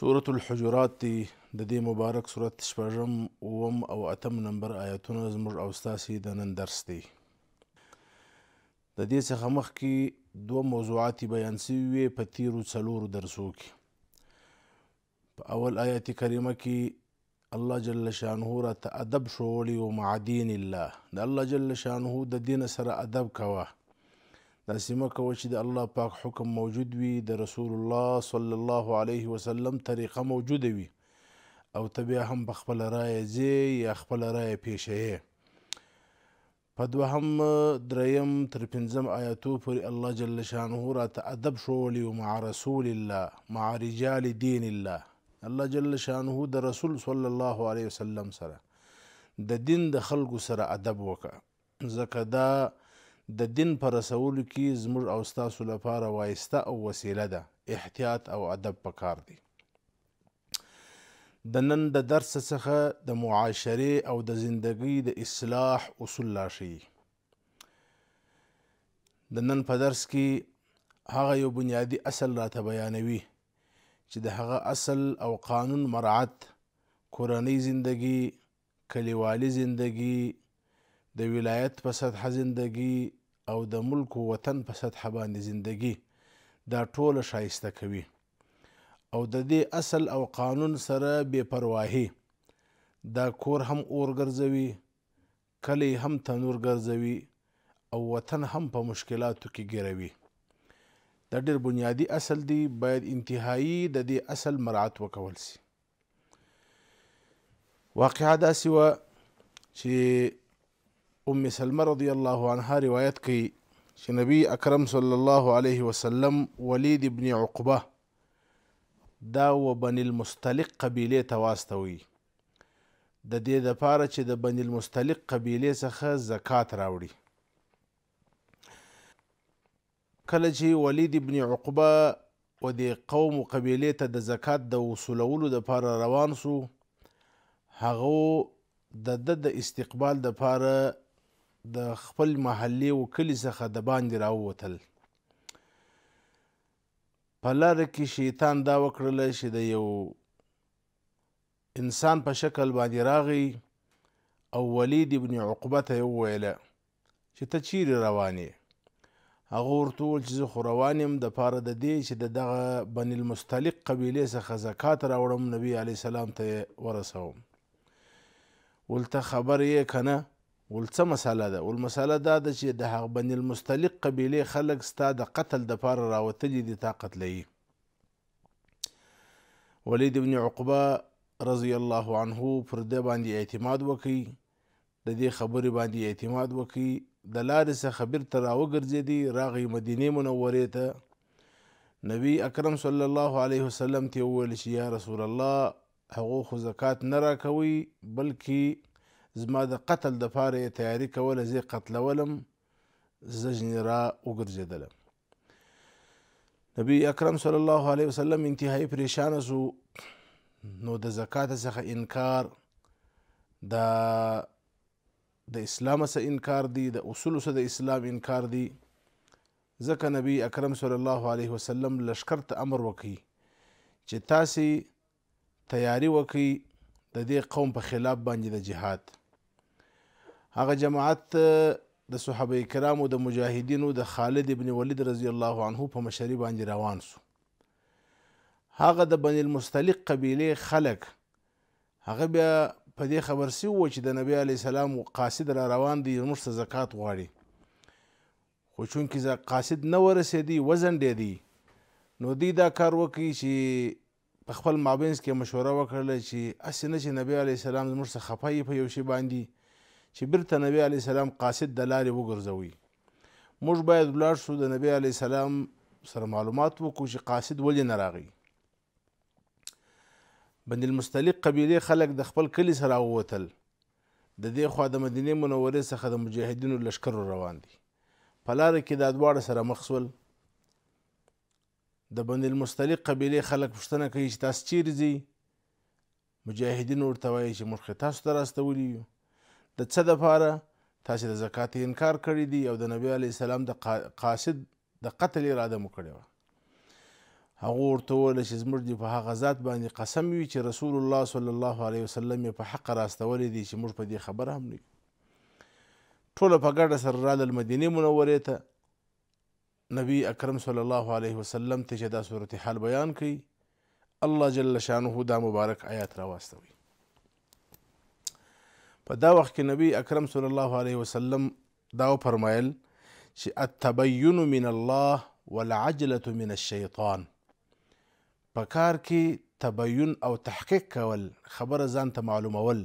سورة الحجرات دی د دې مبارک سورت شپږم اوم او اتم نمبر آیتونه زموږ او ستاسې د نن درس دی د دې څخه مخکې دوه موضوعات بیان شوي وي په تیرو څلورو درسو کې په اول آیت کریمه کې الله جل شانه راته ادب ښوولی و مع دین الله د الله جل شانه د دین سره ادب کوه داسې مه کوه چې د الله پاک حکم موجود وي د رسول الله صلی الله علیه وسلم طریقه موجوده وي او ته بیا هم په خپله رایه ځې یا خپله رایه پیښه یې په دوهم، دریم، تر پنځم آیتو پورې الله جل شانه راته ادب ښوولی و مع رسول الله مع رجال دین الله الله جل شانه د رسول صلی الله علیه وسلم سره د دین د خلکو سره ادب وکړه ځکه دا د دین په رسولو کې زموږ او ستاسو لپاره وایسته او وسیله ده احتیاط او ادب پکار دی. د نن د درس څخه د معاشرې او د زندګۍ د اصلاح اصول راشي د نن په درس کې هغه یو بنیادی اصل راته بیانوي چې د هغه اصل او قانون مراعت کورنۍ زندگی کلیوالي زندګي، د ولایت په سطحه زندګي او د ملک و وطن په سطحه باندې زندګي دا ټوله ښایسته کوي او د دې اصل او قانون سره بې پرواهي دا کور هم اور ګرځوي، کلی هم تنور ګرځوي او وطن هم په مشکلاتو کې ګیروي. دا ډېر بنیادي اصل دی، باید انتهايي د دې اصل مراعت وکول شي. واقعا داسې وه چې ام سلمه رضی الله عنها روایت کوي چې نبی اکرم صلی الله علیه وسلم ولید ابن عقبه دا و بن المستلق قبیله ته واستوي د دې د پاره چې د بن المستلق قبیله څخه زکات راوړي کله چي وليد ابن عقبه و دې قوم و قبيلې ته د زکات د وصولولو د پاره روان سو هغه و د ده د استقبال د پاره د خپل محلې و کلي څخه د باندي راووتل. په لاره کي شيطان دا وکړله چي د يو انسان په شکل باندي راغی او وليد ابن عقبه ته يې وويل، چې ته چیرې روان یې؟ هغه ورته وویل چې زه خو روان یم د پاره د دې چې د دغه بني المستلق قبیلې څخه زکات راوړم نبی علیه السلام ته یې ورسوم ولته خبر یې که نه ول څه مسله ده ول مسله دا ده چې د هغه بني المستلق قبیلې خلک ستا د قتل د پاره راوتلي دي تا قتلوي ولید ابن عقبه رضی الله عنه پر ده باندې اعتماد وکړي د دې خبرې باندې يې اعتماد وکړي، د لارې څخه بېرته راوګرځېدی، راغی مدينې منورې ته، نبي اکرم صلی الله عليه وسلم ته يې وويل چې يا رسول الله هغو خو زکات نه راکوئ بلکې زما د قتل دپاره يې تياري کوله، زه يې قتلولم، زه ځنې را وګرځېدلم. نبی اکرم صلی الله علیه وسلم انتهایی پریشان سو نو د زکات څخه انکار د د اسلام څخه انکار دی د اصول څخه د اسلام انکار دی ځکه نبی اکرم صلی الله علیه وسلم لشکر ته امر وکړي چې تاسو تیاری وکړئ د دې قوم په خلاف باندې د جهاد هغه جماعت د صحابه کرامو د مجاهدینو د خالد ابن ولید رضی الله عنه په مشري باندې روان سو هغه د بنی المستلق قبیله خلک هغه بیا په دې خبر سی وو چې د نبی علی سلام قاصد را روان دی موږ ته زکات غواړي خو چونکی قاصد نه ورسېدی وزنډې دی نو دی دا کار وکړي چې په خپل مابينځ کې مشوره وکړله چې هسې نه چې نبی علیه السلام زموږ څخه خفه يي په يو شي باندي چې بيرته نبی علیه السلام قاصد د لارې وګرځوي. موږ باید ولاړ شو د نبی علیه السلام سره معلومات وکړو چې قاصد ولې نه راغی. بني المستلق قبیلې خلک د خپل کلي سره ووتل. د دې خوا د مدینې منورې څخه د مجاهدینو لشکر روان دي. په لاره کې دا دواړه سره مخ سول. د بني المستلق قبیلې خلک پوښتنه کوي چې تاسو چیرې ځئ؟ مجاهدین ورته وایي چې موږ تاسو ته راستولي یو. د څه دپاره؟ تاسو د زکات انکار کړی دی او د نبی علیه السلام د قاصد د قتل اراده مو کړې وه. هغه ورته وویل چې زموږ دې په هغه ذات باندې قسم وي چې رسول الله صلی الله علیه وسلم یې په حق راستولی دی چې موږ په دې خبره هم نه یو. ټوله په ګډه سره رالل مدینې منورې ته نبی اکرم صلی الله علیه وسلم ته چې دا صورتحال بیان کړي الله جل شانه دا مبارک آیات راواستوي په دا وخت کې نبی اکرم صلی الله علیه وسلم دا وفرمایل چې التبین من الله والعجله من الشیطان په کار کې تبین او تحقیق کول خبره ځان ته معلومول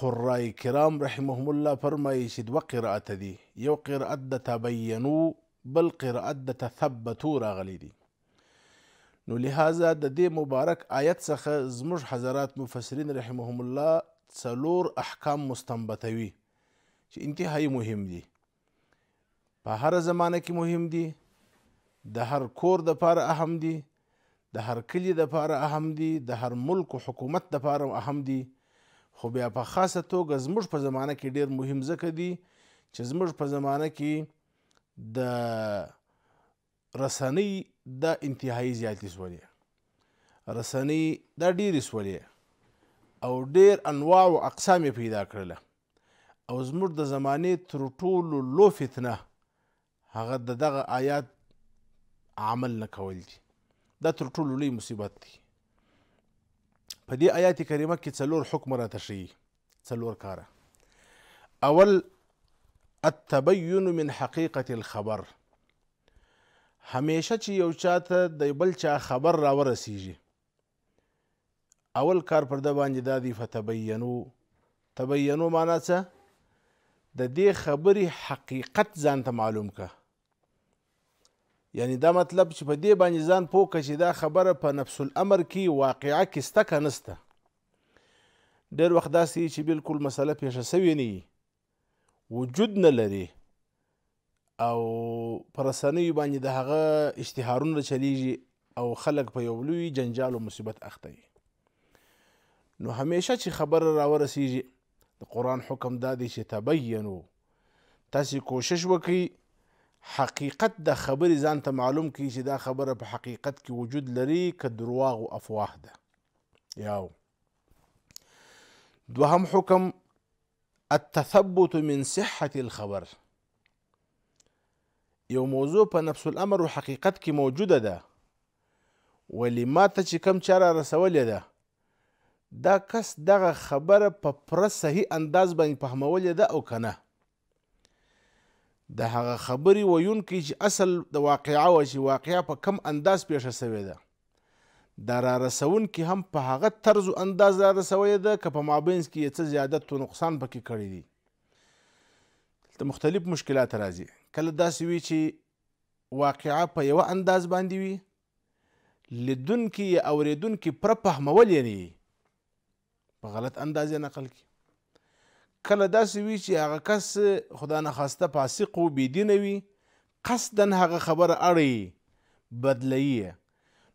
قراء کرام رحمهم الله فرمايي چې دوه قراءت دي، یو قراءت د تبینو بل قراءت د تثبتو راغلي دي. نو لهذا د دې مبارک آیت څخه زموږ حضرات مفسرین رحمهم الله څلور احکام مستنبتوي چې انتهایی مهم دي. په هر زمانه کې مهم دي د هر کور د پاره اهم دي د هر کلی د پاره اهم دي د هر ملک او حکومت د پاره اهم دي خو بیا په خاصه توګه زموږ په زمانه کې ډیر مهم ځکه دي چې زموږ په زمانه کې د رسنۍ د انتهایی زیاتې سولې رسنۍ دا ډېرې سولې او ډېر انواع او اقسام یې پیدا کړله او زموږ د زمانې تر ټولو لو فتنه هغه د دغه آیات عمل نه کول دي دا تر ټولو لوی مصیبت دی په دې آیات کریمه کې څلور حکم راته شي څلور کاره اول التبین من حقیقت الخبر همیشه چې یو چاته د بل چا خبر راورسیږي اول کار پر د باندې دا دی فتبینو تبینو معنا څه د دې خبرې حقیقت ځان ته معلوم کا یعنی دا مطلب چې په دې باندې ځان پوه که چې دا خبره په نفس الامر کې واقعه کې سته که نسته ډېر وخت داسې چې بالکل مسله پېښه سوې نه وجود نه لري او پر رسنیو باندې د هغه اشتهارونه چلیږي او خلک په یو لوی جنجال او مصیبت اخته وي نو همیشه چې خبره راورسیږي د قرآن حکم دا دی چې تبینو تاسې کوشش وکړئ حقیقت د خبرې ځان ته معلوم کړي چې دا خبره په حقیقت کې وجود لري که درواغ او افواه ده یاو دوهم حکم التثبت من صحة الخبر یو موضوع په نفس الامر او حقیقت کې موجوده ده ولی ما ته چې کم چا را رسولې ده دا کس دغه خبره په پوره صحیح انداز باندې فهمولې ده او که نه د هغه خبرې ویونکی چې اصل د واقعه وه چې واقعه په کم انداز پیښه سوې ده دا را رسونکي هم په هغه طرز و انداز را رسولې ده که په مابینځ کې یې څه زیادت و نقصان پکې کړی دي دلته مختلف مشکلات راځي کله داسې وي چې واقعا په یوه انداز باندې وي لیدونکي یا اورېدونکي پوره فهمول یې نه په غلط انداز یې نقل کړي کله داسې وي چې هغه کس خدا نخواسته فاسق و بېدینه وي قصدا هغه خبره اړوي بدلوي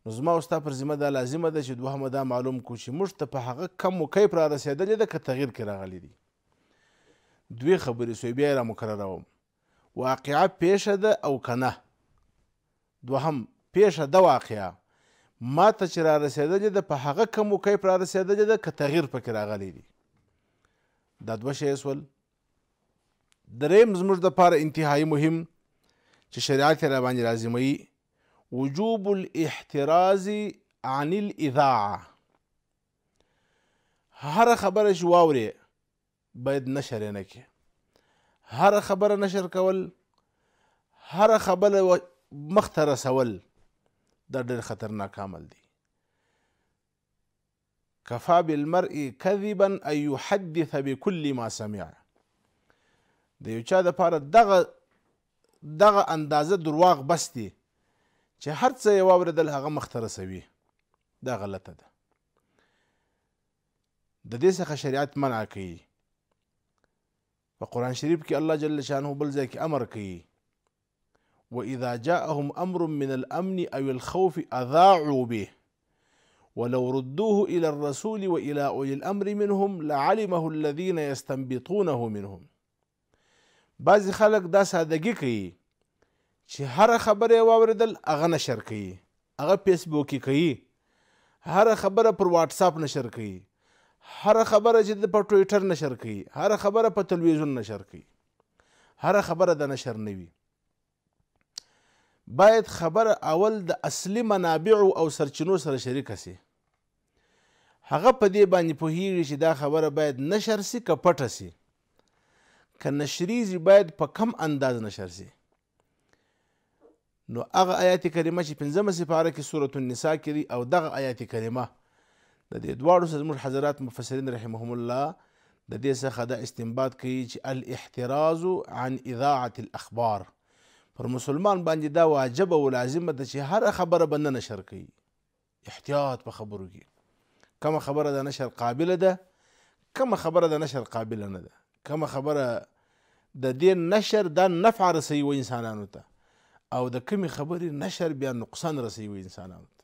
نو زما او ستا پر ذمه دا لازمه ده چې دوهمه دا معلوم کړو چې موږ ته په هغه کم و کیف را رسېدلې ده که تغیر کې راغلي دي دوې خبرې سوې بیا یې را مکرروم واقعه پېښه ده او که نه؟ دوهم، پېښه ده واقعه ما ته چې رارسېدلې ده په هغه کمو کیپ رارسېدلې ده که تغیر پکې راغلی دی؟ دا دوه شیه سول. درېیم زموږ دپاره انتهايي مهم چې شریعت یې راباندې لازموي وجوب الاحتراز عن الاذاعه هره خبره چې واورې باید نشر یې نه کړې هره خبره نشر کول هره خبره مخ ته رسول دا ډېر خطرناک عمل دی کفا بالمرء کذبا ان يحدث بكل ما سمع د یو چا د پاره دغه دغه اندازه درواغ بس دی چې هر څه یې واورېدل هغه مخ ته رسوي دا غلطه ده ددې څخه شریعت منع کوي په قران شریف کې الله جل شانه بل ځای کې امر کوي واذا جاءهم امر من الامن او الخوف اذاعوا به ولو ردوه الى الرسول والى اولي الامر منهم لعلمه الذين يستنبطونه منهم بعضي خلک دا سادګي کوي چي هره خبره يې واورېدل هغه نشر کوي، هغه فيسبوکي کوي، هره خبره پر واټساپ نشر کوي، هره خبره چي ده په ټويټر نشر کوي، هره خبره په تلويزيون نشر کوي، هره خبره د نشر نه وي. باید خبره اول د اصلي منابعو او سرچینو سره شریکه سي. هغه په دې باندې پوهیږي چې دا خبره باید نشر سي که پټه سي. که نشریږي باید په کوم انداز نشر سي. نو هغه آیات کریمه چې پنځمه سپاره کې سورة النساء کې دی او دغه آیات کریمه د دې دواړو سره زموږ حضرات مفسرین رحمهم الله د دې څخه دا استنباط کوي چې الاحتراز عن اذاعه الاخبار پر مسلمان باندې دا واجب او لازمه ده چې هر خبره بنده نشر کوي احتیاط په خبرو کې کوم خبره د نشر قابل ده کوم خبره د نشر قابل نه ده کوم خبره د دې نشر د نفع رسوي انسانانو ته او د کومې خبرې نشر بیا نقصان رسوي انسانانو ته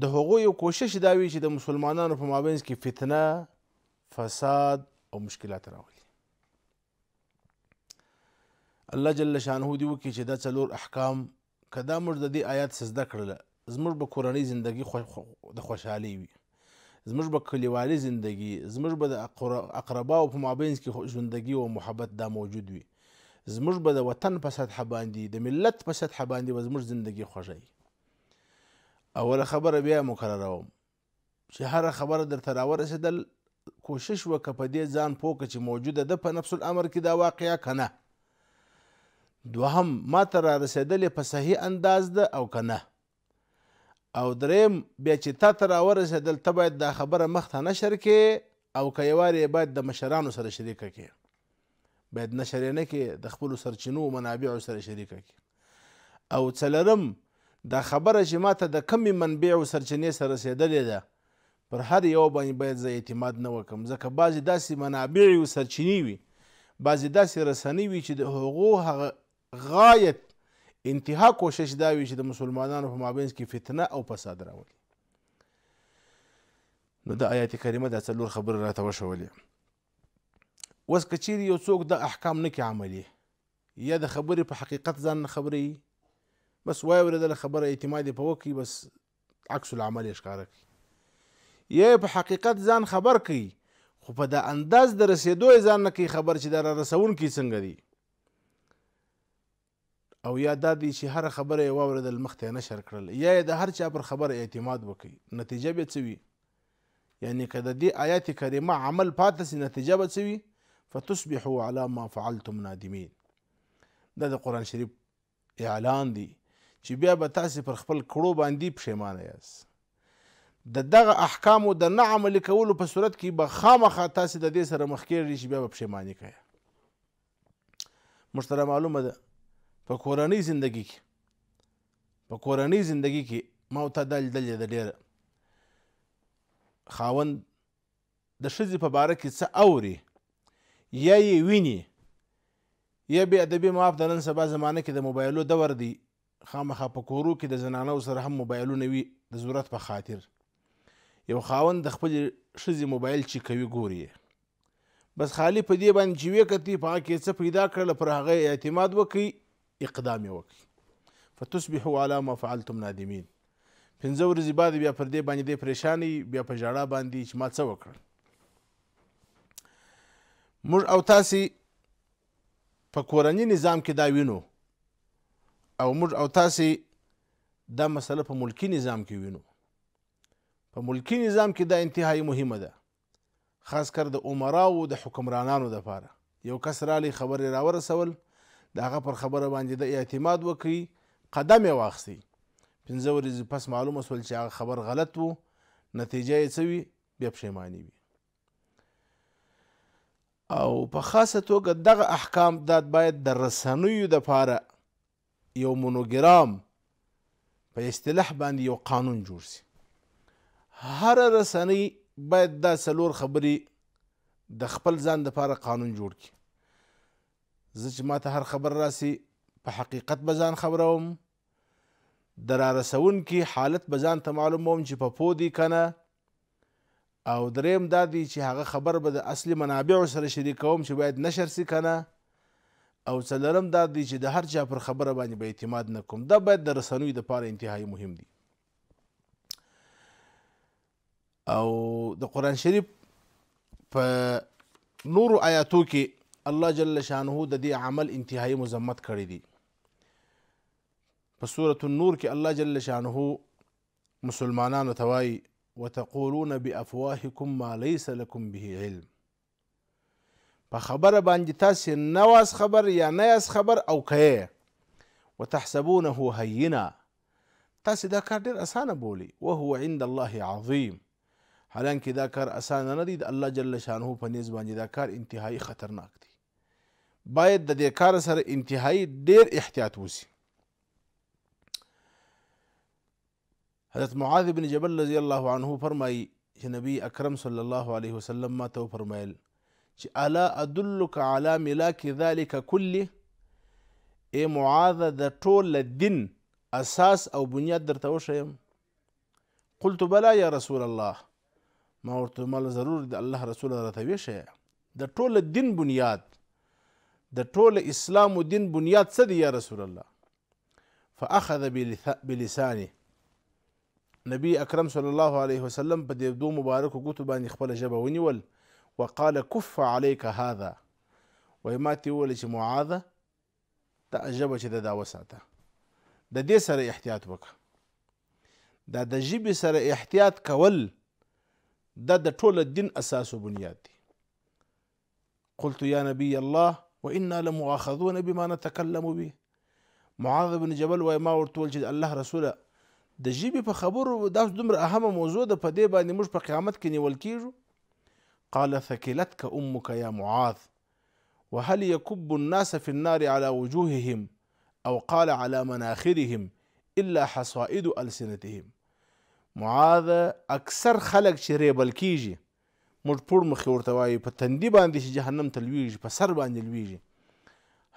د هغو یو کوشش دا وي چې د مسلمانانو په مابینځ کې فتنه، فساد او مشکلات راولي. الله جل شانه دی وکړي چې دا څلور احکام که دا موږ د دې آیات څخه زده کړل زموږ به کورنۍ زندگی خو... خو... د خوشحالۍ وي زموږ به کلیوالي زندگی زموږ به د اقرباو په مابینځ کې ژوندګي او محبت دا موجود وي زموږ به د وطن په سطح باندې د ملت په سطح باندې به زموږ زندگی خوږه وي اوله خبره بیا مکرروم چې هره خبره درته راورسېدل کوشش وکړه په دې ځان پوه کړه چې موجوده ده په نفس الامر کې دا واقعیا که نه دوهم ما ته را رسېدلې په صحیح انداز ده او که نه او دریم بیا چې تا ته راورسېدل ته باید دا خبره مخته نشر کې او که یوارې یې باید د مشرانو سره شریکه کې باید نشر یې نه کې د خپلو سرچینو منابعو سره شریکه کې او څلورم دا خبره چې ماته د کومې منبع او سرچینې څخه رسېدلې ده پر هر یوه باندې باید زه اعتماد نه وکړم ځکه بعضې داسې منابع او سرچینې وي بعضې داسې رسنۍ وي چې د هغو هغه غایت انتها کوشش دا وي چې د مسلمانانو په مابینځ کې فتنه او فساد راولي نو د آیات کریمه دا څلور خبره راته وشولې اوس که چیرې یو څوک د احکام نه کې عملي یا د خبرې په حقیقت ځان نه خبروي بس وای ورېدله خبره اعتماد یې په وکړي بس عکس العمل یې ښکاره کوي یا په حقیقت ځان خبر کوي خو په دا انداز د رسېدو یې ځان نه کوي خبر چې دا را رسوونکي څنګه دي او یا دا دی چې هره خبره یې واورېدل مخ ته یې نشر کړل یا یې د هر چا پر خبره اعتماد وکړي نتیجه به څه وي يعني که د دې آيت کريمه عمل پاته سي نتيجه به څه وي؟ فتصبحوا على ما فعلتم نادمين دا د قرآن شريف اعلان دی چې بیا به تاسو پر خپل کړو باندې پښیمانه یاست د دغه احکامو د نه عملي کولو په صورت کې به خامخا تاسو د دې سره مخ کېږئ چې بیا به پښیماني کوئ موږ سره معلومه ده په کورنۍ زندگی کې په کورنۍ زندگی کې ما او تا دا لیدل ده ډېره خاوند د ښځې په باره کې څه اوري یا یې ویني یا بې ادبي معاف د نن سبا زمانه کې د موبایلو دور دی خامخا په کورو کې د زنانو سره هم موبایلونه وي د ضرورت په خاطر یو خاوند د خپلې ښځې موبایل چې کوي ګوري یې بس خالي په دې باندې چې وې کتي په هغه کې څه پیدا کړل پر هغه اعتماد وکړي اقدام یې وکړي فتصبحوا علی ما فعلتم نادمین پنځه ورځې بعد بیا پر دې باندې دی پریشان بیا په ژړا باندې چې ما څه وکړل موږ او تاسې په کورني نظام کې دا وینو او موږ او تاسې دا مسله په ملکي نظام کې وینو په ملکي نظام کې دا انتهایی مهمه ده خاص کر د عمراو د حکمرانانو لپاره یو کس رالی خبرې راورسول د هغه پر خبره باندې د اعتماد وکړي قدم یې واخسي پنځه ورځې پس معلومه سول چې هغه خبر غلط وو نتیجه یې څه وي بیا پښیماني وي او په خاصه توګه دغه احکام دا باید د رسنیو دپاره یو مونوګرام په اصطلاح باندې یو قانون جوړ سي هره رسنۍ باید دا څلور خبرې د خپل ځان لپاره قانون جوړ کړي زه چې ماته هر خبر راسي په حقیقت به ځان خبروم د رارسونکي حالت به ځان ته معلوموم چې په پوه دی که نه او دریم دا دی چې هغه خبر به د اصلي منابعو سره شریکوم چې باید نشر سي کنه او څلورم دا دی چې د هر چا پر خبره باندې به اعتماد نه کوم دا باید د رسنوي د پاره انتهایی مهم دي او د قران شریف په نور آیاتو کې الله جل شانه د دې عمل انتهایی مذمت کړی دی په سورة النور کې الله جل شانه مسلمانانو ته وايي، وتقولون بافواهکم ما ليس لکم به علم، په خبره باندې تاسې نه واست خبر یا نه یاست خبر او که یې، وتحسبونه هینا، تاسې دا کار ډېر اسانه بولي، وهو عند الله عظیم، حالانکه دا کار اسانه نه دی، د الله جل شانه په نېز باندې دا کار انتهايي خطرناک دی، باید د دې کار سره انتهايي ډېر احتیاط وشي. حضرت معاذ بن جبل رضی الله عنه فرمایي چې نبی اکرم صلی الله علیه وسلم ما ته فرمایل چې الا ادلک علی ملاک ذلک کله ای معاذ د ټول دین اساس او بنیاد درته وښیم قلت بلا یا رسول الله ما ورته مال ضرور د الله رسول راته ویشه د ټول دین بنیاد د ټول اسلام او دین بنیاد څه دی یا رسول الله فاخذ بلسانه نبی اکرم صلی الله علیه وسلم په دې دوه مبارکو ګوتو باندې خپل ژبه ونیول وقال كف عليك هذا وای ما ته وویل چې معاذه ته ژبه چې ده دا وساته د دې سره احتیاط وکړه دا د ژبې سره احتیاط کول دا د ټوله دین اساس او بنیاد دی قلت یا نبی الله وانا لمؤاخذون بما نتكلم به معاذ بن جبل وای ما ورته ویل چې الله رسوله د ژبې په خبرو دا دومره اهمه موضوع ده په دې باندې موږ په قیامت کې نیول کیږو قال ثقلتك امك يا معاذ وهل يكب الناس في النار على وجوههم او قال على مناخرهم الا حصائد السنتهم معاذ اکثر خلک چې رېبل کېږي موږ پوړ مخې ورته وايي په تندي باندې چې جهنم ته لوېږي په سر باندې لوېږي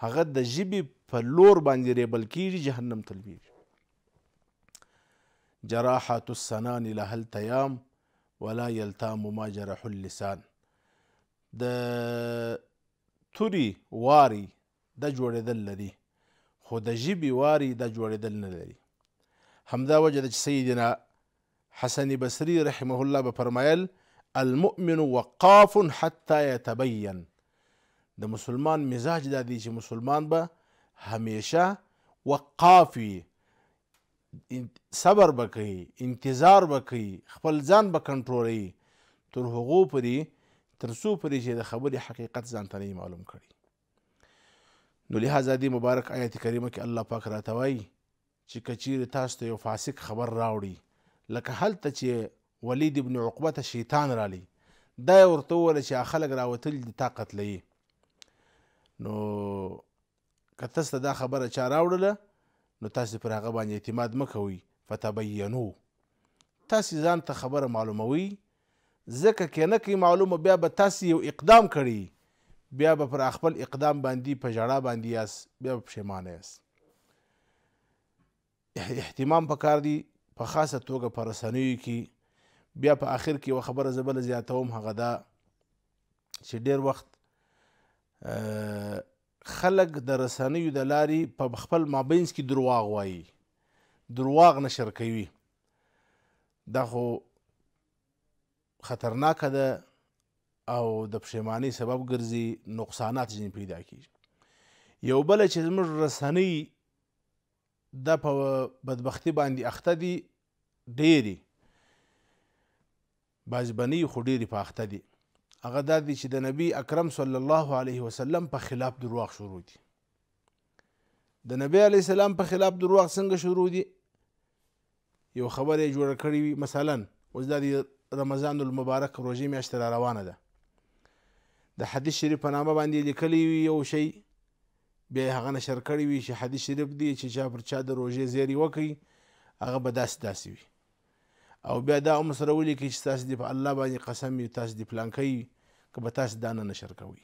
هغه د ژبې په لور باندې رېبل کېږي جهنم ته لوېږي جراحات السنان لها التيام ولا يلتام ما جرح اللسان د توري واري د جوړېدل لري خو د ژبي واري د جوړېدل نه لري همدا وجه ده چې سیدنا حسن بصری رحمه الله به فرمایل المؤمن وقاف حتى يتبين د مسلمان مزاج دا دی چې مسلمان به همیشه وقاف وي صبر به کوي، انتظار به کوي، خپل ځان به کنټرولوي، تر هغو پورې تر څو پورې چې د خبرې حقیقت ځان ته نه معلوم کړي. نو لهذا دې مبارک آیت کریمه کې الله پاک راته وایي چې که چیرې تاسو ته یو فاسق خبر راوړي لکه هلته چې ولید ابن عقبه ته شیطان رالی دا یې ورته وویل چې خلک راوتلي دي تا قتلوي نو که تاسو ته دا خبره چا راوړله نو تاسو پر هغه باندې اعتماد مه کوئ فتبینو تاسو ځان ته خبره معلوموئ ځکه که نه کوي معلومه بیا به تاسو یو اقدام کړی بیا به پر خپل اقدام باندې په ژړا باندې یاست بیا به پښیمانه یاست اهتمام پکار دی په خاصه توګه په رسنیو کې بیا په آخر کې یو خبره زه بله زیاتوم هغه دا چې ډېر وخت خلک د رسنیو د لارې په خپل مابینځ کې درواغ وایي درواغ نشر کوي دا خو خطرناکه ده او د پښیمانۍ سبب ګرځي نقصانات ځینې پیدا کیږي یو بل چې زموږ رسنۍ ده په بدبختی باندی اخته دی ډیری باز بنی خو ډیری په اخته دی هغه دا دی چې د نبی اکرم صلی الله علیه وسلم په خلاف درواغ شروع دي د نبی علی السلام په خلاف درواغ څنګه شروع دي یو خبر یې جوړ کړی وي مثلا اوس دا دی رمضان المبارک روژې میاشت را روانه ده د حدیث شریف په نامه باندې لیکلی وي یو شی بیا هغه نشر کړی وي چې حدیث شریف دی چې چا پر چا د روژې زیری وکړي هغه به داسې داسې وي او بیا دا هم سره ولیکي چې تاسو دې په الله باندې قسم وي تاسو دې پلانکی که به تاسو دا نه نشر کوي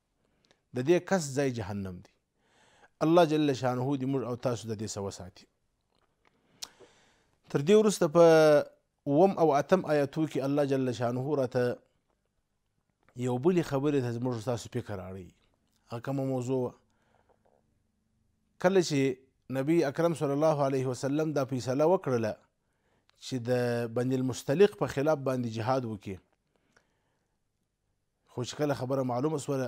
د دې کس ځای جهنم دی الله جل شانه دې موږ او تاسو د دې څخه وساتي تر دې وروسته په اوم او اتم آیاتو کې الله جل شانه راته یو بلې خبرې ته زموږ تاسو فکر اړوي هغه کومه موضوع وه کله چې نبی اکرم صلی الله علیه وسلم دا فیصله وکړله چې د بني المستلق په خلاف باندې جهاد وکړي خو چې کله خبره معلومه سوله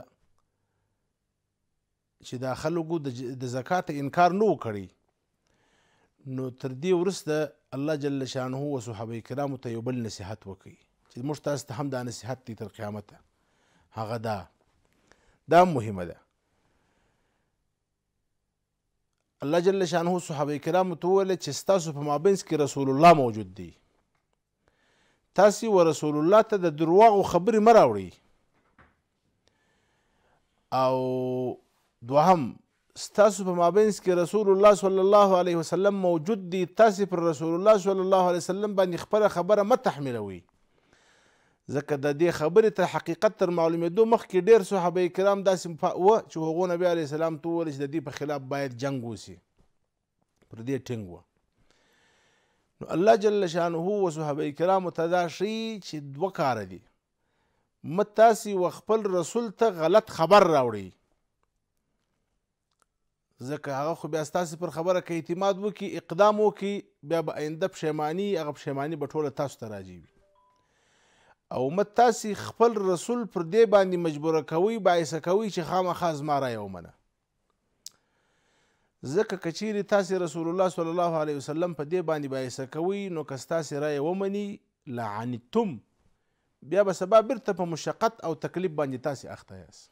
چې دا خلکو د زکات انکار نه وکړي نو تر دې وروسته الله جل شانه او صحابه کرامو ته یو بل نصیحت وکړي چې موږ تاسو ته هم دا نصیحت دی تر قیامت هغه دا دا مهمه ده الله جل شانه صحابه کرامو ته وویل چې ستاسو په مابینس کې رسول الله موجود دی تاسو و رسول الله ته د درواغو خبرې مه راوړئ او دوهم ستاسو په مابینس کې رسول الله صلی الله علیه وسلم موجود دی تاسو پر رسول الله صلی الله علیه وسلم باندې خپل خبره مه تحمیلوي ځکه ددې خبرې تر حقیقت تر معلومېدو مخکې ډېر صحابه کرام داسې وه چې هغو نبي علیه السلام ته وویل چې ددې په خلاف باید جنګ وسي پر دې ټینګ وه نو الله جل شانه و صحابه کرامو ته دا ښي چې دوه کار دي متاسي و خپل رسول ته غلط خبر راوړي ځکه هغه خو بیا ستاسو پر خبره که اعتماد وکي اقدام وکي بیا به آینده پښیمانی هغه پښیمانی به ټوله تاسو ته راځي وي او امت تاسو خپل رسول پر دې باندې مجبور کوي باعث کوي چې خامخا زما رای ومنه ځکه کچيري تاسو رسول الله صلی الله علیه وسلم په دې باندې باعث کوي نو که تاسو رای ومني لعنتم بیا به سبا برته په مشقت او تکلیف باندې تاسو اخته یاست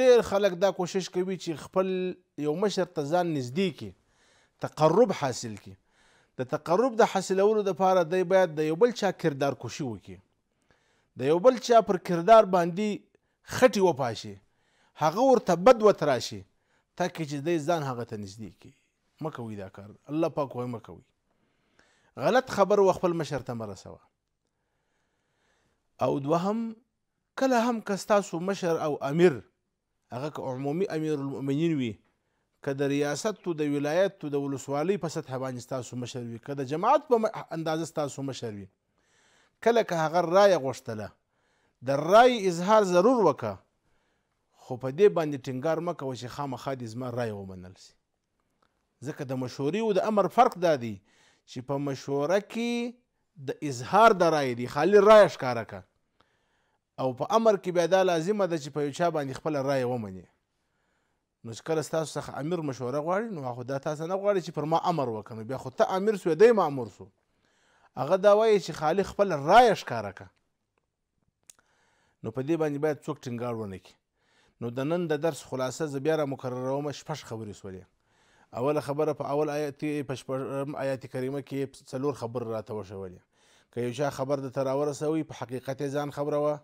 ډېر خلک دا کوشش کوي چې خپل یو مشر ته ځان نږدې کړي، تقرب حاصل کړي. د تقرب د حاصلولو لپاره دی باید د یو بل چا کردار کشي وکړي، د یو بل چا پر کردار باندې خټې وپاشي، هغه ورته بد وتراشي تاکه چې دی ځان هغه ته نږدې کړي. مه کوئ دا کار، الله پاک وايي مه کوئ. غلط خبر و خپل مشر ته مه رسوه. او دوهم کله هم که ستاسو مشر او امیر هغه که عمومي امیر المؤمنین وي که د ریاست تو د ولایت تو د ولسوالۍ په سطحه باندې ستاسو مشر وي که د جماعت په اندازه ستاسو مشر وي کله که هغه رایه غوښتله د رایې اظهار ضرور وکړه خو په دې باندې ټینګار مه کوه چې خامخا دې زما رایه ومنل شي. ځکه د مشوري او د امر فرق دا دی چې په مشوره کې د اظهار د رایې دی خالي رایه ښکاره که او په امر کې بیا دا لازمه ده چې په یو چا باندې خپله رایه ومني نو چې کله ستاسو څخه امیر مشوره غواړي نو خو دا تاسو نه غواړي چې پر ما امر وکړي بیا خو ته امیر سوې دی مامور سو هغه دا وایي چې خالي خپله رایه ښکاره که نو په دې باندې باید څوک ټینګار ونه کړي نو د نن د درس خلاصه زه بیا را مکرروم شپږ خبرې سولې اوله خبره په اول آیت په شپږم آیت کریمه کې څلور خبر راته وشولې که یو چا خبر درته راورسوي په حقیقت یې ځان خبروه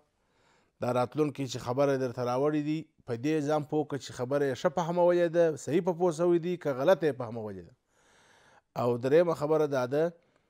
دا راتلونکي چې خبره درته راوړې دي په دې ځان پوه کړه چې خبره یې ښه فهمولې ده صحیح په پوه سوی دي که غلطه یې فهمولې ده او درېیمه خبره دا ده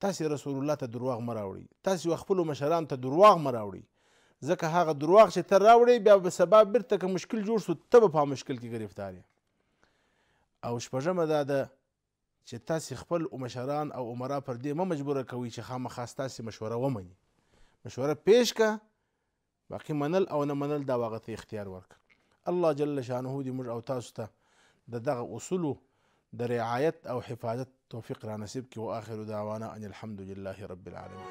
تاسې رسول الله ته درواغ مه راوړئ، تاسې و خپلو مشرانو ته درواغ مه راوړئ، ځکه هغه درواغ چې ته راوړې بیا به سبا بیرته که مشکل جوړ شو ته به په هغه مشکل کې ګرفتار یې. او شپږمه دا ده چې تاسې خپل مشران او عمرا پر دې مه مجبوره کوئ چې خامخا ستاسې مشوره ومني، مشوره پیش که باقي منل او نه منل دا هغه ته اختیار ورک الله جل شانه دې موږ او تاسو ته د دغه اصولو د رعایت او حفاظت توفیق را نصیب کړي واخر دعوانا ان الحمد لله رب العالمین